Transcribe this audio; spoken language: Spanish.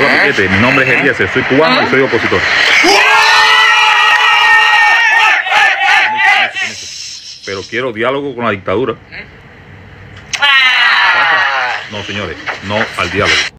Hola, Piquete. Mi nombre es Eliezer. Soy cubano y soy opositor. Pero quiero diálogo con la dictadura. Ah. No, señores. No al diálogo.